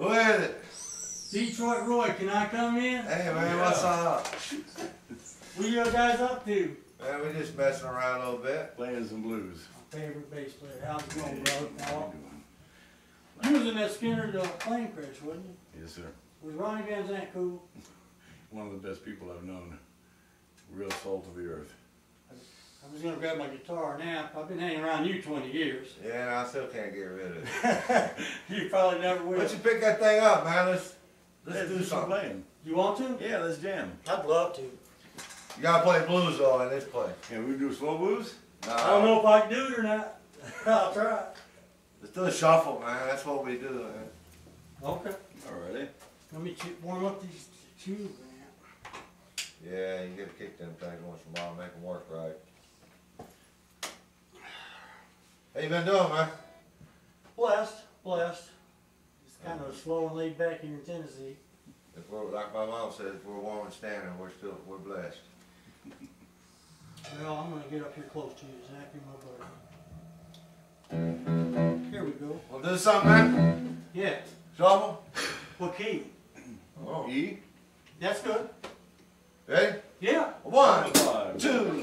Who is it? Detroit Roy, can I come in? Hey man, what's up? What are you guys up to? Man, we just messing around a little bit. Playing some blues. My favorite bass player. How's it going, bro? Paul? You was in that Skynyrd uh, plane crash, wasn't you? Yes, sir. Was Ronnie Van Zant cool? One of the best people I've known. Real salt of the earth. I was gonna grab my guitar now. I've been hanging around you twenty years. Yeah, I still can't get rid of it. you probably never will. Why don't you pick that thing up, man? Let's let's do some something. playing. You want to? Yeah, let's jam. I'd love to. You gotta play blues though in this place. Can we do slow blues? Nah, I don't know if I can do it or not. I'll try. Let's do a shuffle, man. That's what we do, man. Okay. Alrighty. Let me ch- warm up these two, man. Yeah, you gotta kick them things once in a while, make them work right. How you been doing, man? Blessed, blessed. It's kind of slow and laid back here in Tennessee. If we're, like my mom says, if we're warm and standing, we're still, we're blessed. Well, I'm gonna get up here close to you, Zack, you're my buddy. Here we go. We'll do something, man? Yeah. Shuffle? What key? Oh. E. That's good. Ready? Yeah. One, Five. two,